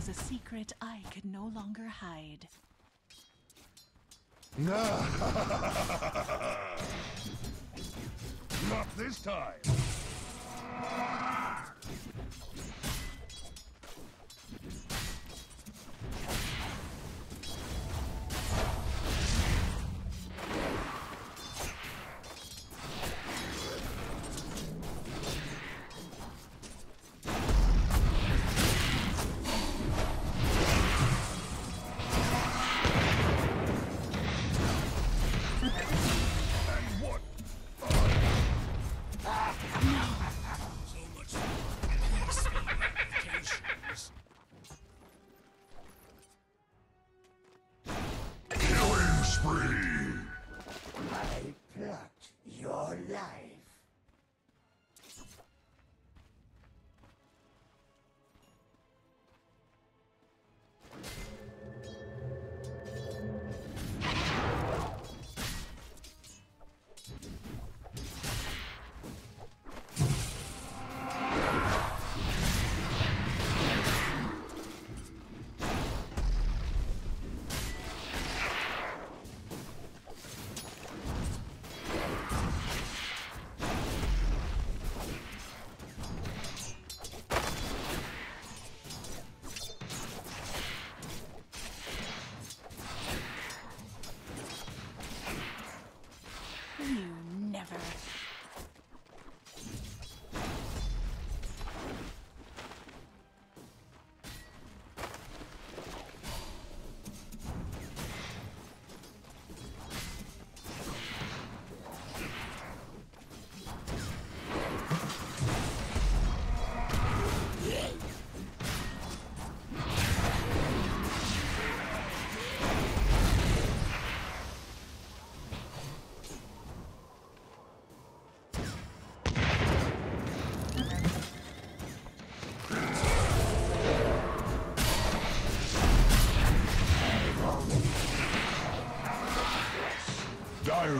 Was a secret I could no longer hide. Not this time!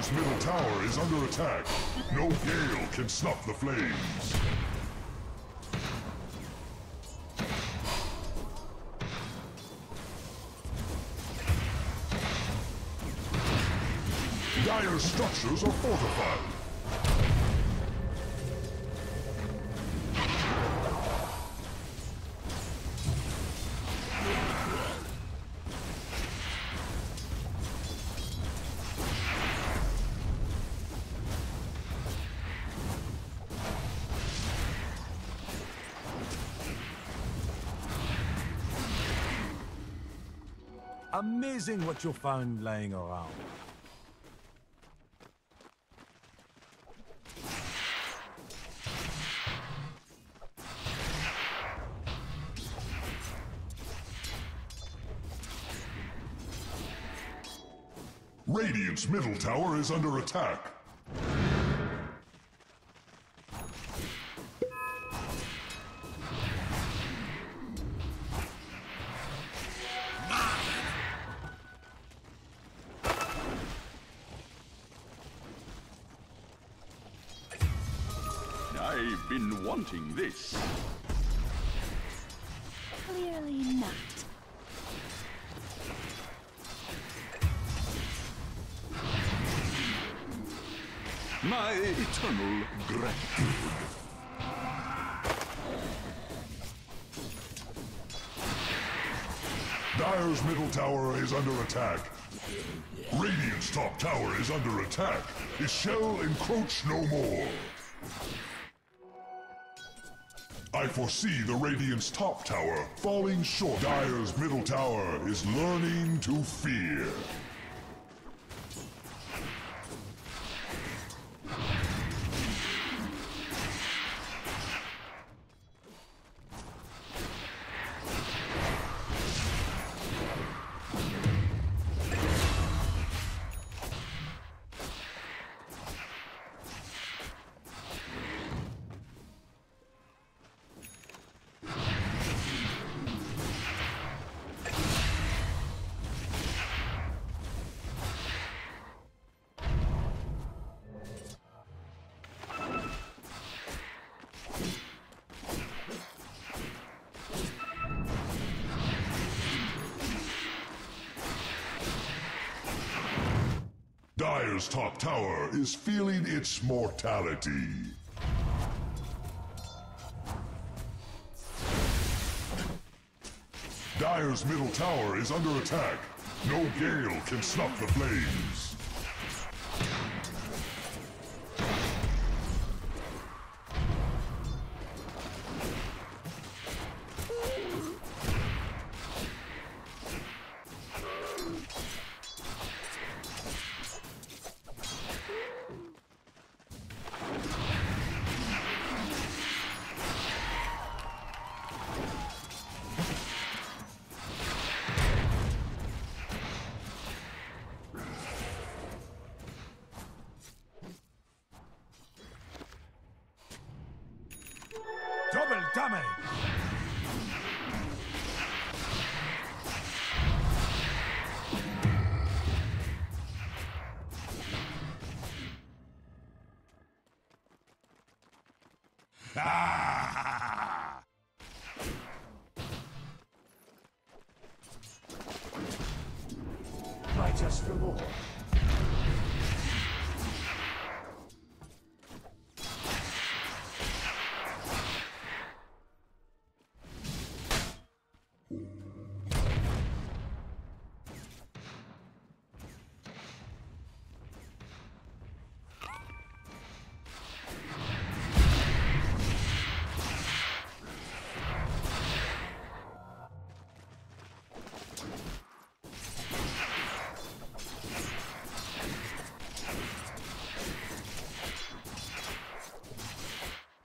Dire's middle tower is under attack. No gale can snuff the flames. Dire's structures are fortified. Amazing what you found laying around. Radiant's middle tower is under attack. This. Clearly not. My eternal gratitude. Dire's middle tower is under attack. Radiant's top tower is under attack. It shall encroach no more. I foresee the Radiant's top tower falling short. Dire's middle tower is learning to fear. Tower is feeling its mortality. Dire's middle tower is under attack. No gale can snuff the flames. Double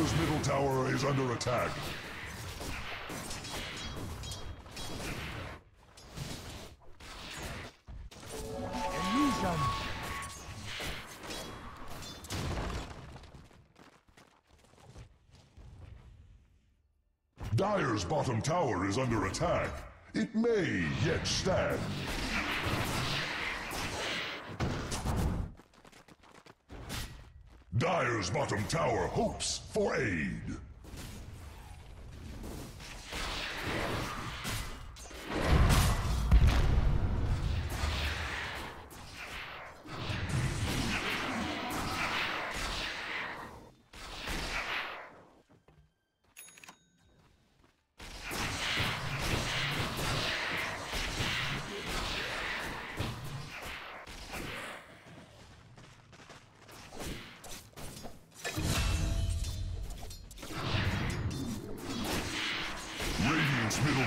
Dire's middle tower is under attack. Dire's bottom tower is under attack. It may yet stand. Bottom tower hopes for aid.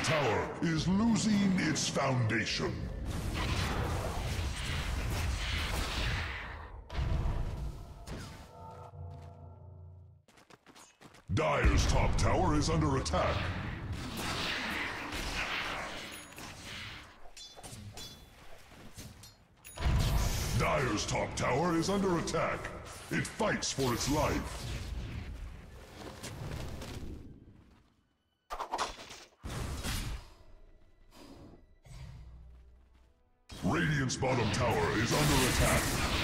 Tower is losing its foundation. Dire's top tower is under attack. Dire's top tower is under attack. It fights for its life. Radiant's bottom tower is under attack.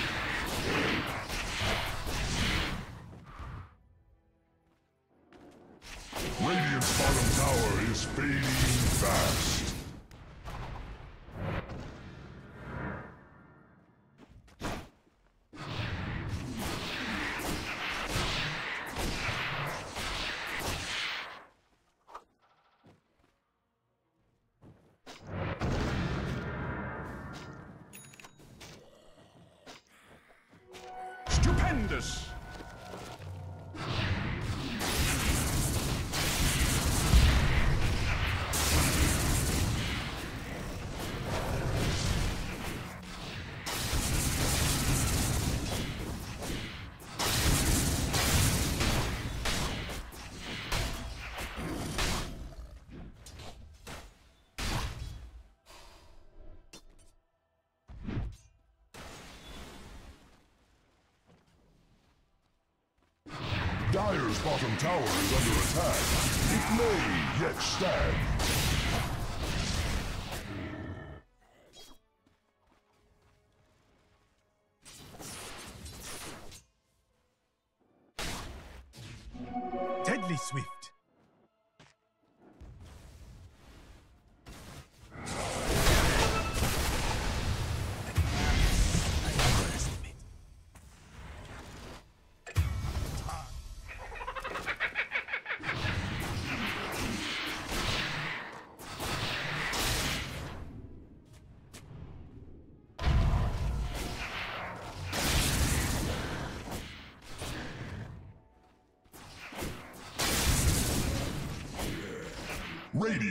Bottom tower is under attack. It may yet stand.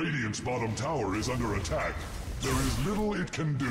Radiant's bottom tower is under attack. There is little it can do.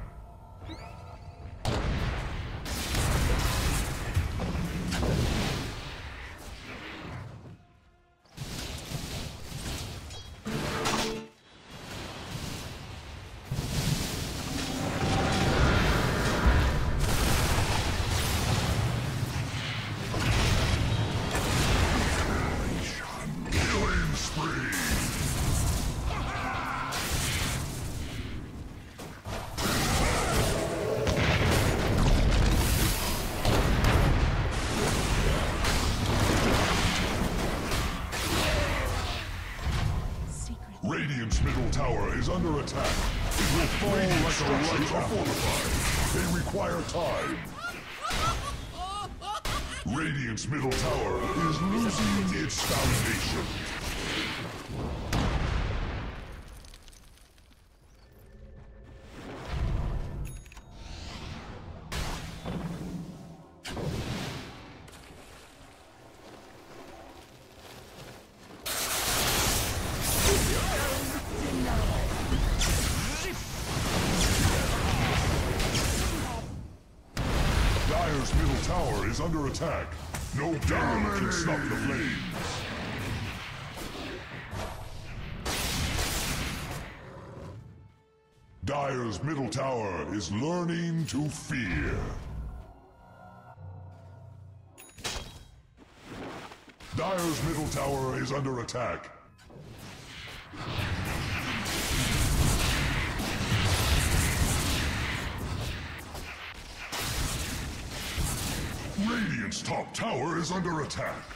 Radiant's middle tower is under attack. It will fall like a right are fortified. They require time. Radiant's middle tower is losing its foundation. To fear. Dire's middle tower is under attack. Radiant's top tower is under attack.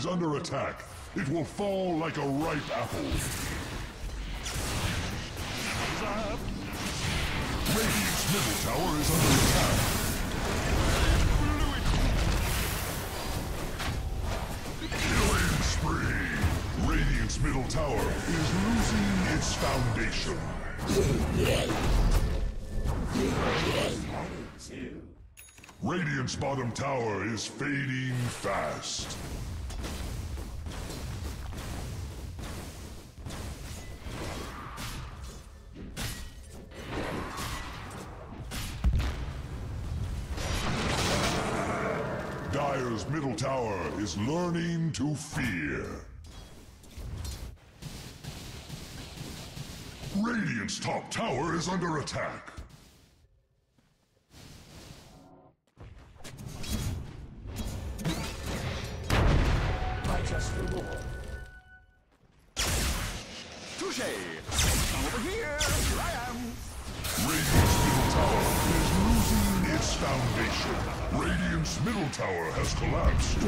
Is under attack. It will fall like a ripe apple. Radiant's middle tower is under attack. Killing spree! Radiant's middle tower is losing its foundation. Radiant's bottom tower is fading fast. Dire's middle tower is learning to fear. Radiant's top tower is under attack. Touche! Over here! Here I am! Radiant's middle tower is losing its foundation. Radiant's middle tower has collapsed.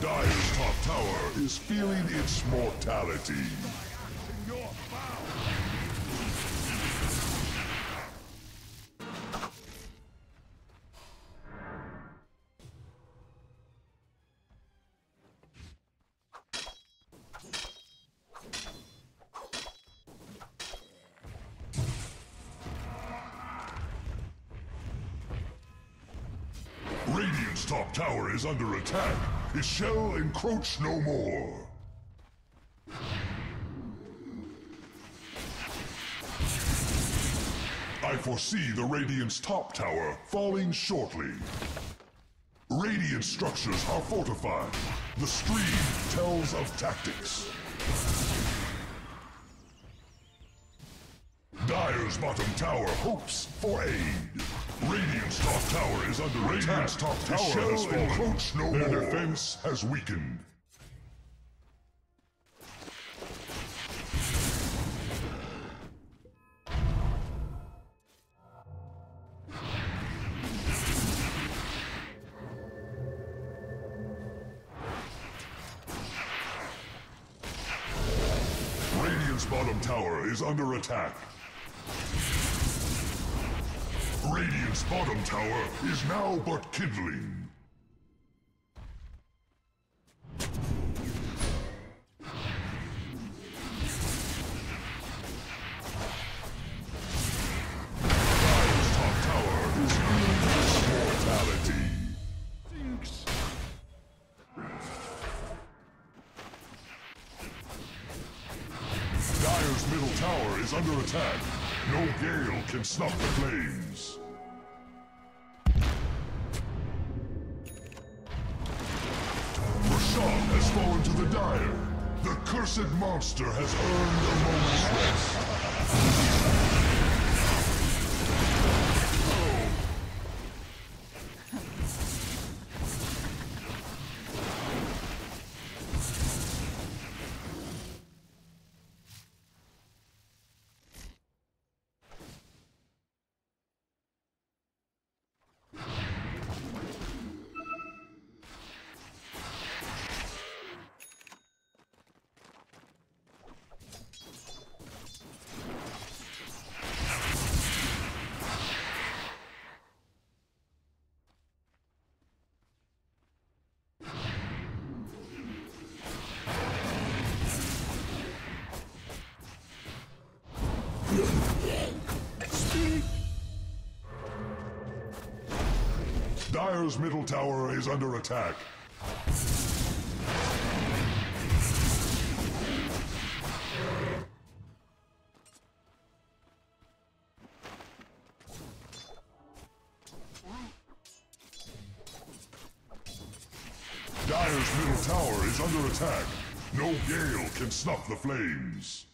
Dire's top tower is feeling its mortality. Shall encroach no more. I foresee the Radiant's top tower falling shortly. Radiant structures are fortified. The stream tells of tactics. Dire's bottom tower hopes for aid. Radiant's top tower is under Radiant's attack. top tower has fallen. no Their more. defense has weakened. Radiant's bottom tower is under attack. Radiant's bottom tower is now but kindling. Dire's middle tower is under attack. No gale can snuff. it. Dire's middle tower is under attack. Dire's middle tower is under attack. No gale can snuff the flames.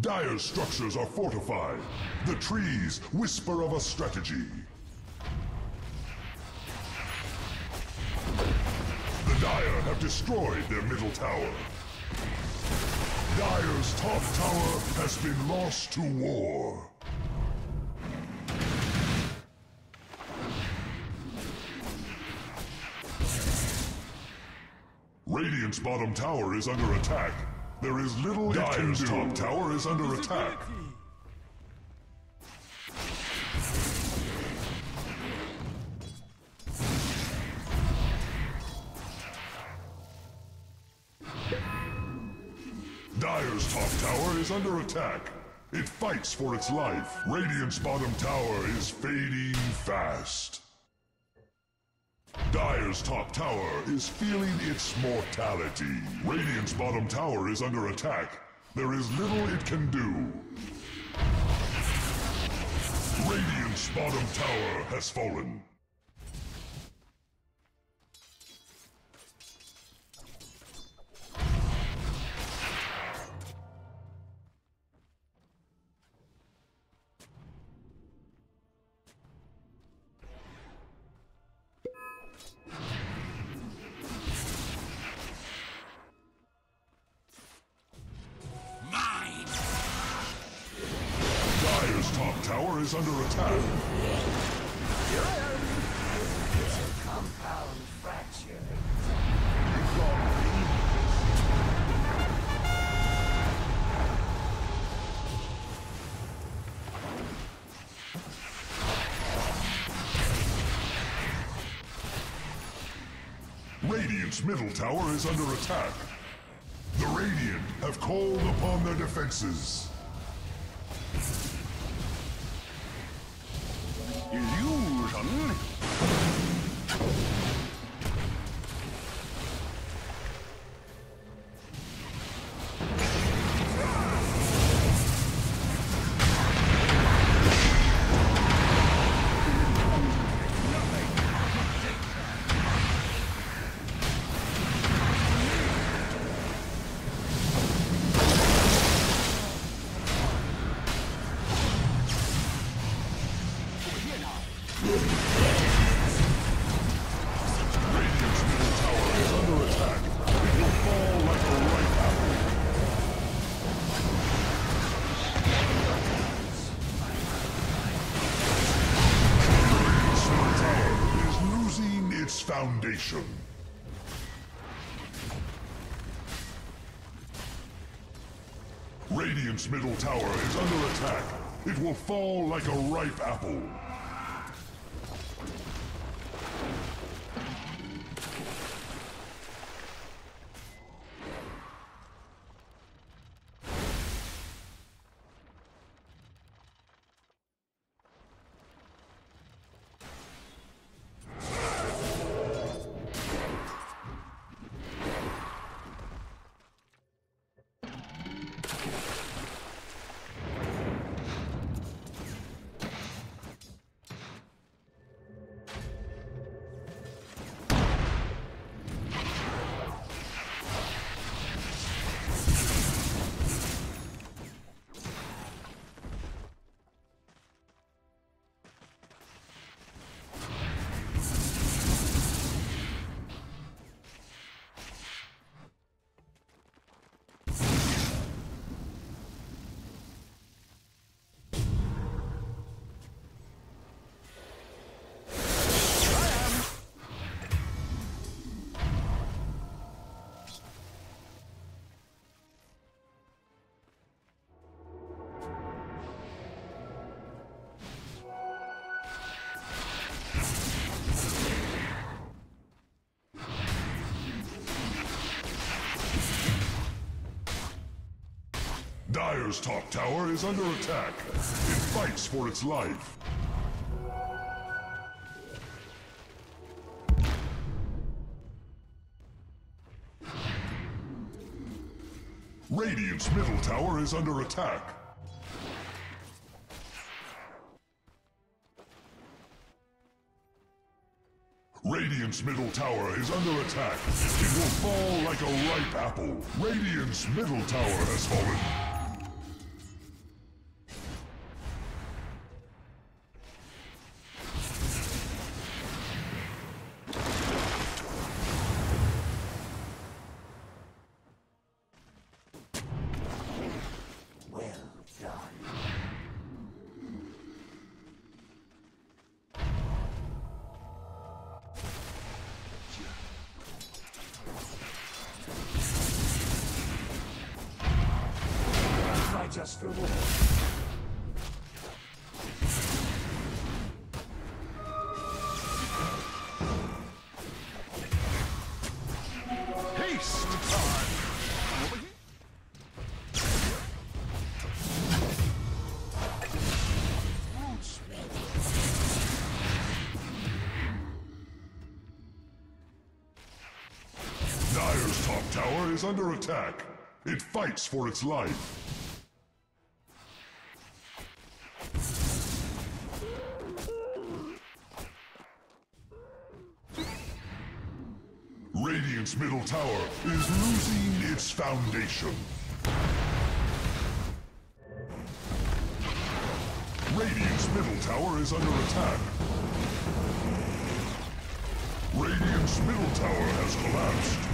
Dire's structures are fortified. The trees whisper of a strategy. Dire have destroyed their middle tower. Dire's top tower has been lost to war. Radiant's bottom tower is under attack. There is little Dire's top tower is under attack. Under attack. It fights for its life. Radiant's bottom tower is fading fast. Dire's top tower is feeling its mortality. Radiant's bottom tower is under attack. There is little it can do. Radiant's bottom tower has fallen. Radiant's middle tower is under attack. The Radiant have called upon their defenses. Foundation. Radiant's middle tower is under attack. It will fall like a ripe apple. Dire's top tower is under attack. It fights for its life. Radiant's middle tower is under attack. Radiant's middle tower is under attack. It will fall like a ripe apple. Radiant's middle tower has fallen. Here. Dire's top tower is under attack. It fights for its life. Foundation. Radiant's middle tower is under attack. Radiant's middle tower has collapsed.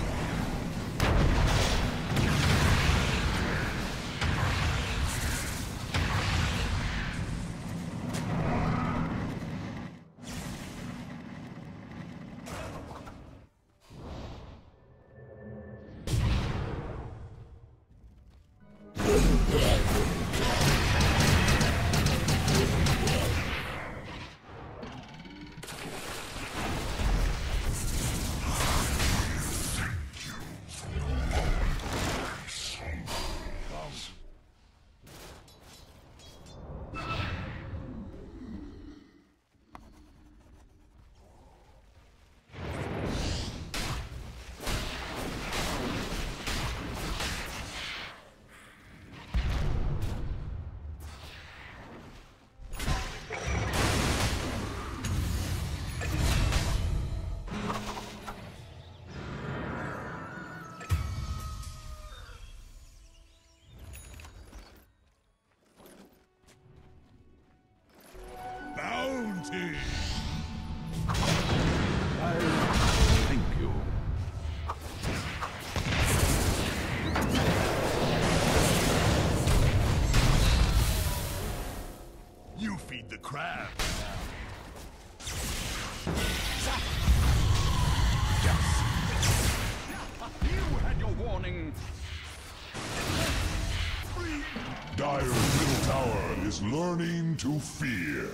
Learning to fear.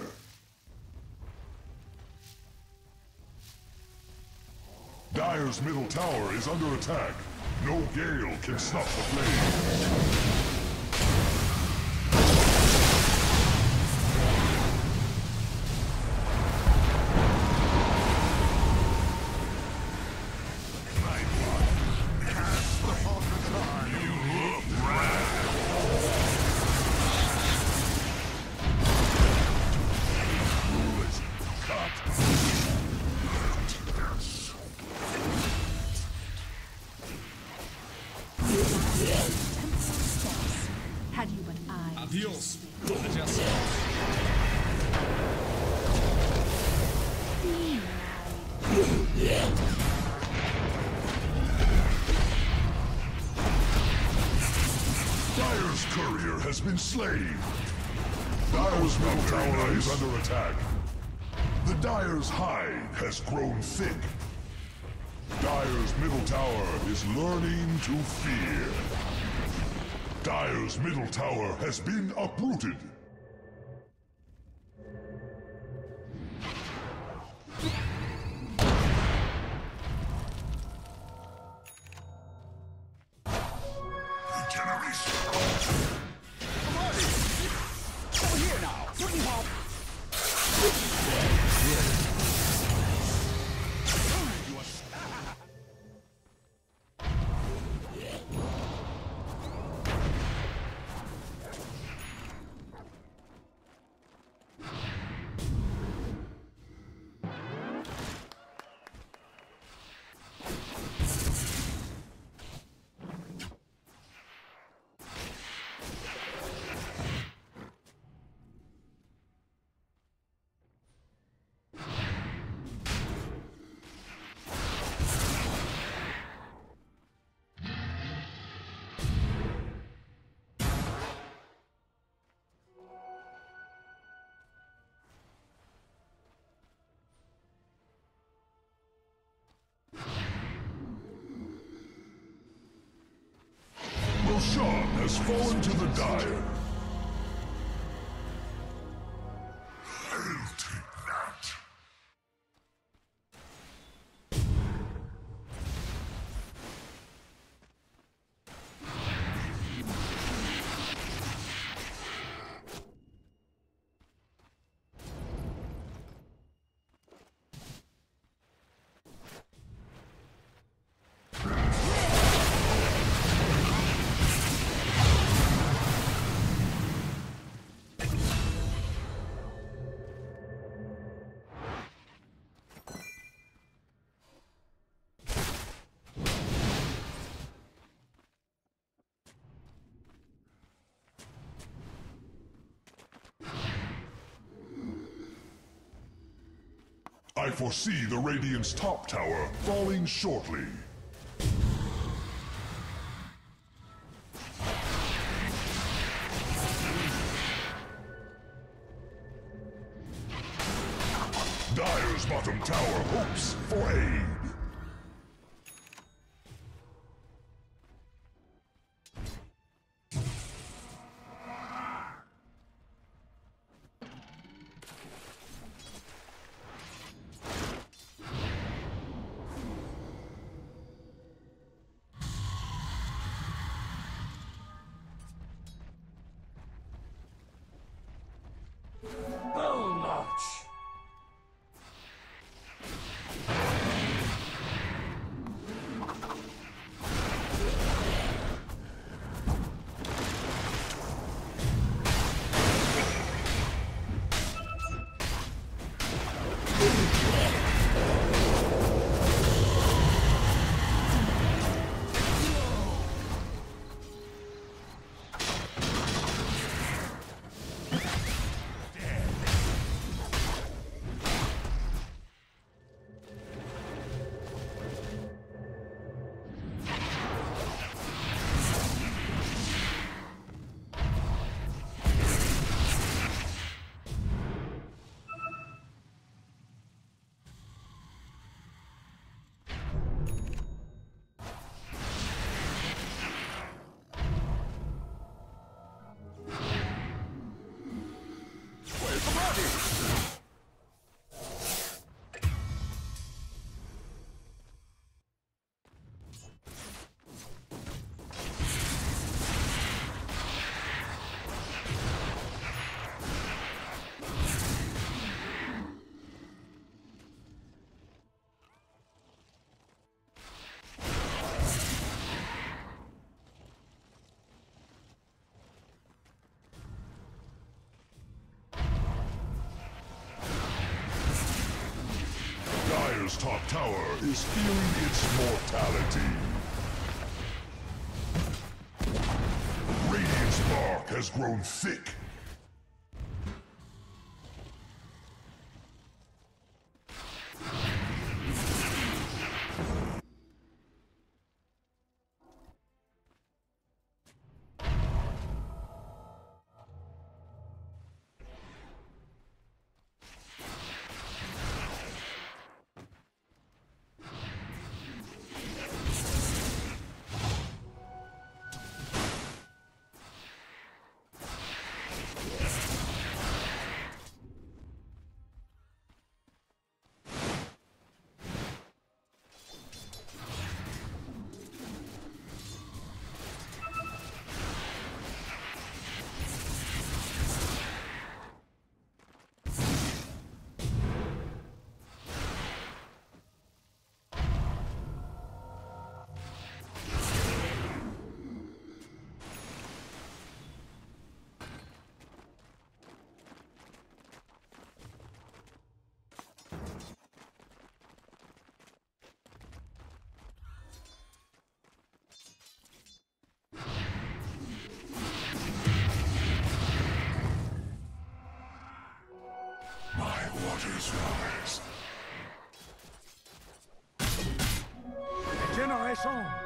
Dire's middle tower is under attack. No gale can stop the flame. Been slain. Dire's middle tower is under attack. The Dire's hide has grown thick. Dire's middle tower is learning to fear. Dire's middle tower has been uprooted. Roshan has fallen to the Dire. I foresee the Radiant's top tower falling shortly. Dire's bottom tower hopes for aid. Dire's top tower is feeling its mortality. Radiant's bark has grown thick. Génération. The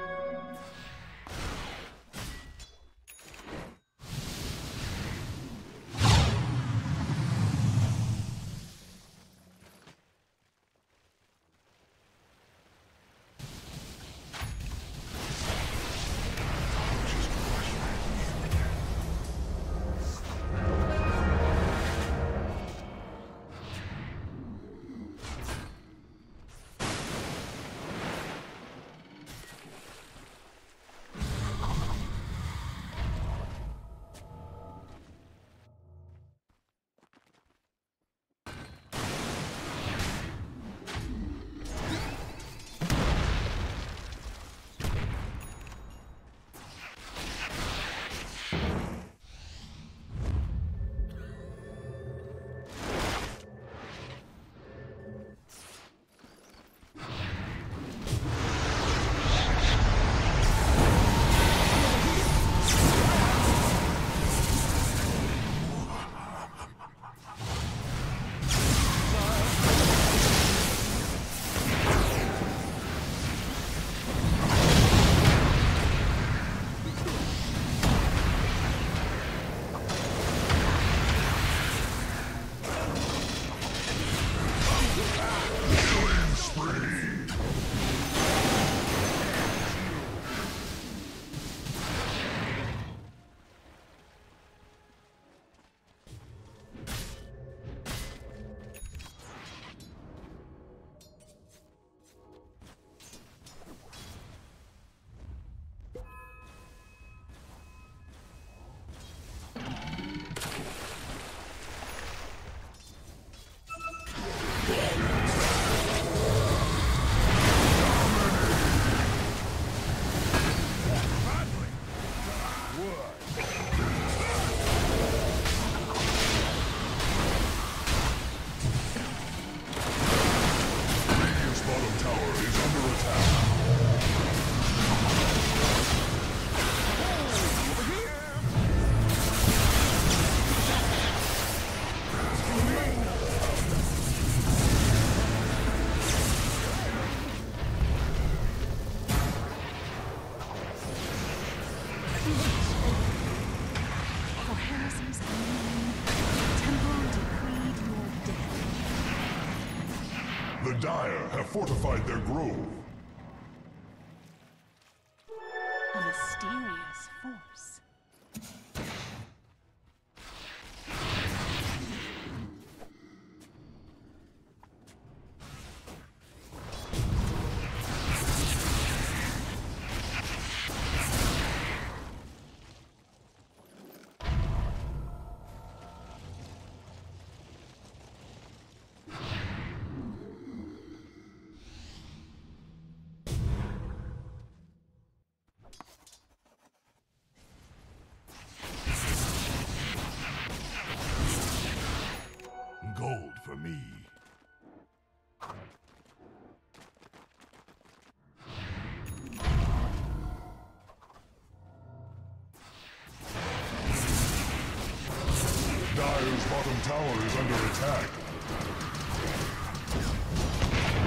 Dire have fortified their grove. Dire's bottom tower is under attack.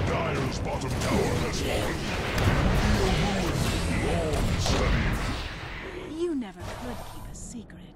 Dire's bottom tower has fallen. Long studied. You never could keep a secret.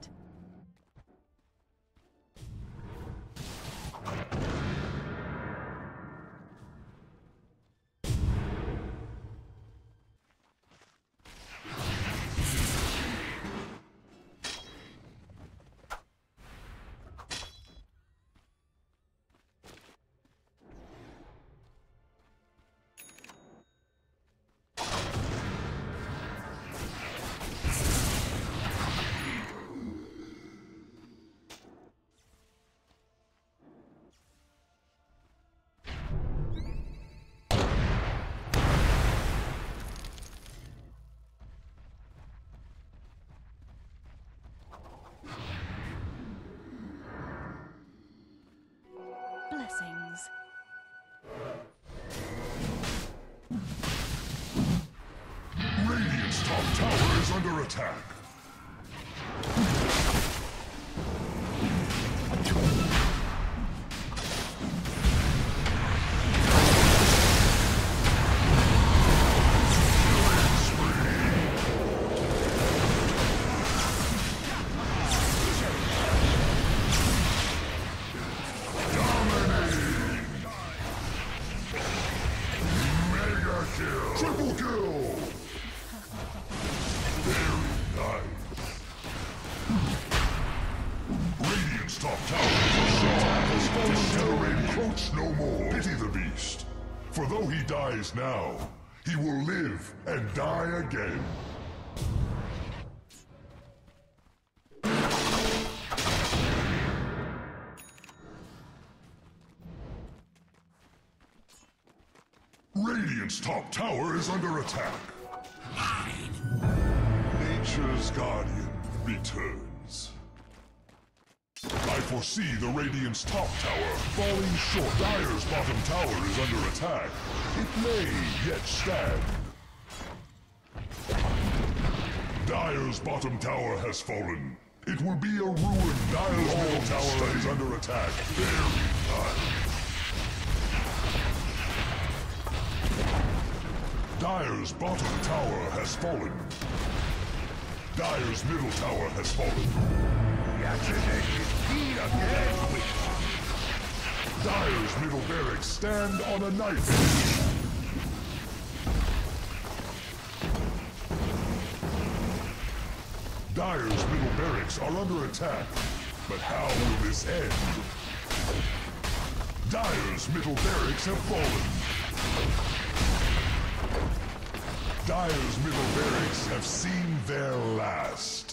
Dies now, he will live and die again. Radiant's top tower is under attack. Nature's Guardian returns. Foresee the Radiant's top tower falling short. Dire's bottom tower is under attack. It may yet stand. Dire's bottom tower has fallen. It will be a ruin. Dire's middle tower is under attack. Very nice. Dire's bottom tower has fallen. Dire's middle tower has fallen. Dire's middle barracks stand on a knife. Dire's middle barracks are under attack. But how will this end? Dire's middle barracks have fallen. Dire's middle barracks have seen their last.